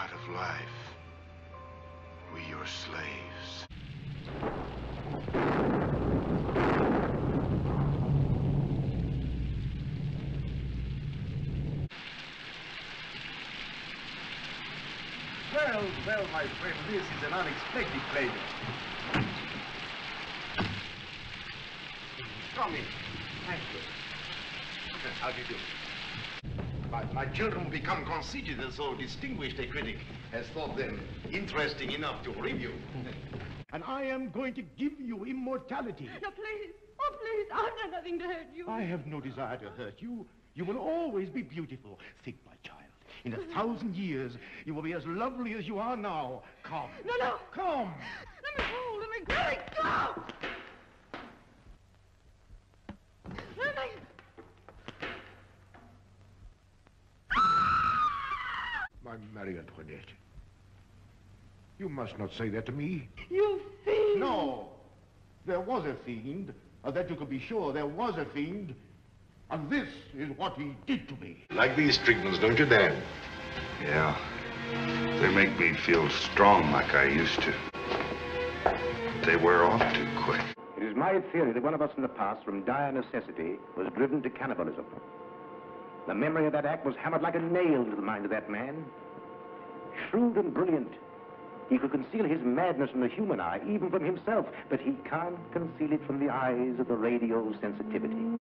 part of life. We your slaves. Well, well, my friend, this is an unexpected pleasure. Come in. Thank you. How do you do? My, my children will become conceited and so distinguished a critic has thought them interesting enough to review. and I am going to give you immortality. No, please. Oh, please. I've done nothing to hurt you. I have no desire to hurt you. You will always be beautiful. Think, my child. In a thousand years, you will be as lovely as you are now. Come. No, no. Come. My Marie Antoinette. You must not say that to me. You fiend. No. There was a fiend. Of that you can be sure. There was a fiend. And this is what he did to me. Like these treatments, don't you, Dan? Yeah. They make me feel strong like I used to. They wear off too quick. It is my theory that one of us in the past, from dire necessity, was driven to cannibalism. The memory of that act was hammered like a nail into the mind of that man. Shrewd and brilliant, he could conceal his madness from the human eye, even from himself, but he can't conceal it from the eyes of the radio sensitivity.